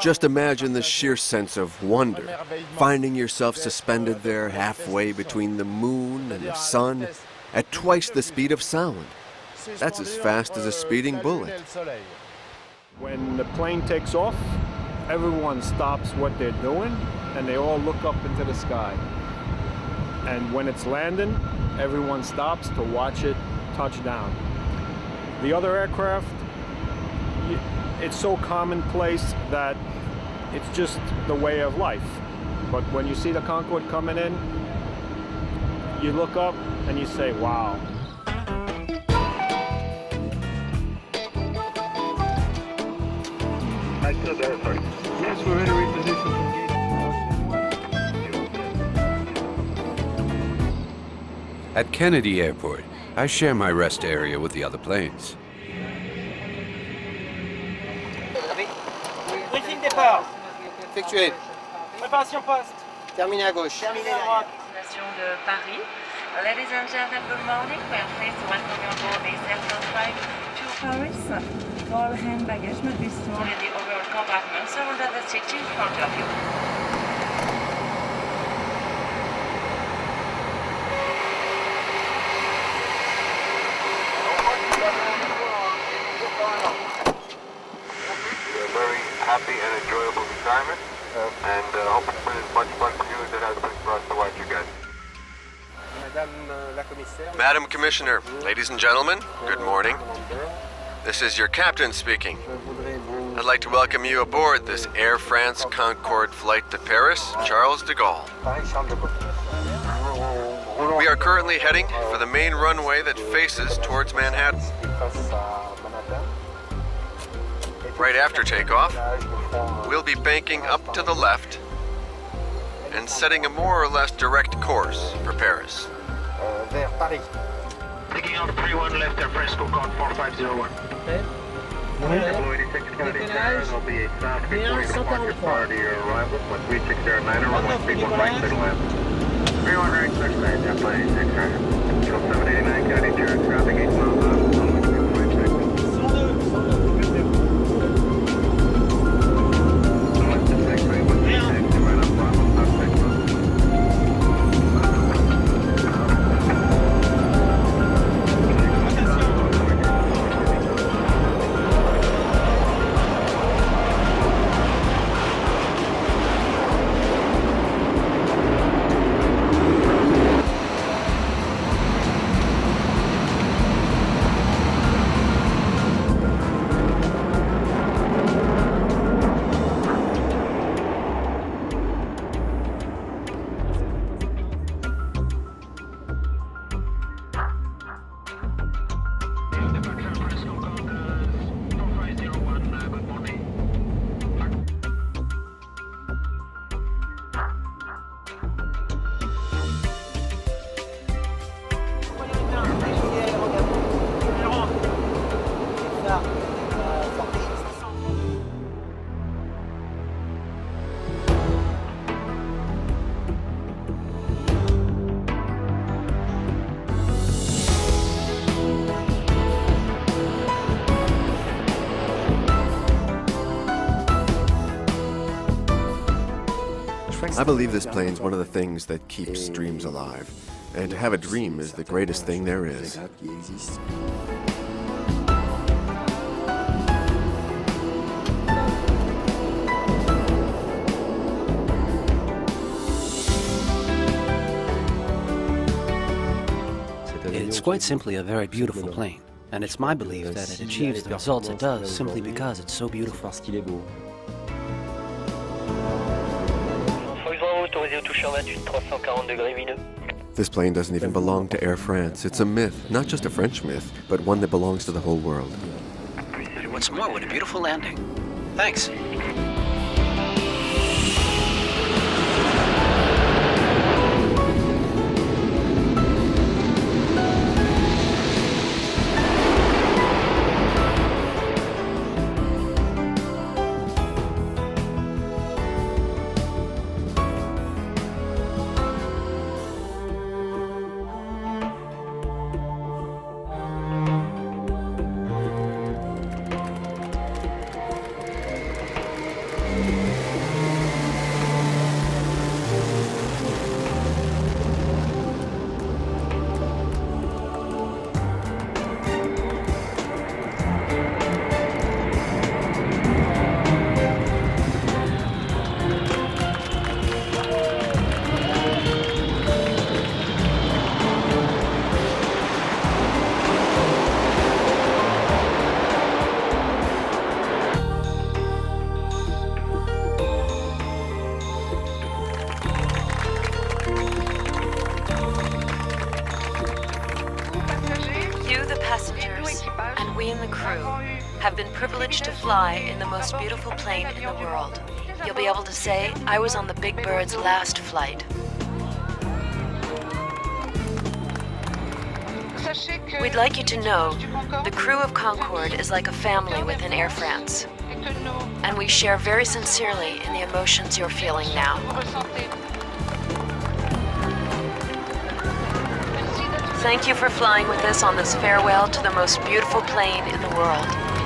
Just imagine the sheer sense of wonder, finding yourself suspended there halfway between the moon and the sun at twice the speed of sound. That's as fast as a speeding bullet. When the plane takes off, everyone stops what they're doing and they all look up into the sky. And when it's landing, everyone stops to watch it touch down. The other aircraft, it's so commonplace that it's just the way of life. But when you see the Concorde coming in, you look up and you say, wow. Yes, we're ready to reposition. At Kennedy Airport, I share my rest area with the other planes. Effectué. Préparation poste. Terminé à gauche. Terminé à droite. Destination de Paris. Ladies and gentlemen, good morning. We are pleased to welcome you on board this flight to Paris. All hand baggage must be stored in the overall compartment surrounded the seat in front of you. Madam Commissioner, ladies and gentlemen, good morning. This is your captain speaking. I'd like to welcome you aboard this Air France Concorde flight to Paris, Charles de Gaulle. We are currently heading for the main runway that faces towards Manhattan. Right after takeoff, we'll be banking up to the left and setting a more or less direct course for Paris. Taking off 31 left Air France, code 4501. Blue 86 Kennedy Tower, there'll I believe this plane is one of the things that keeps dreams alive. And to have a dream is the greatest thing there is. It's quite simply a very beautiful plane, and it's my belief that it achieves the results it does simply because it's so beautiful. This plane doesn't even belong to Air France. It's a myth, not just a French myth, but one that belongs to the whole world. What's more, what a beautiful landing. Thanks. Passengers and we in the crew have been privileged to fly in the most beautiful plane in the world. You'll be able to say, I was on the Big Bird's last flight. We'd like you to know the crew of Concorde is like a family within Air France. And we share very sincerely in the emotions you're feeling now. Thank you for flying with us on this farewell to the most beautiful plane in the world.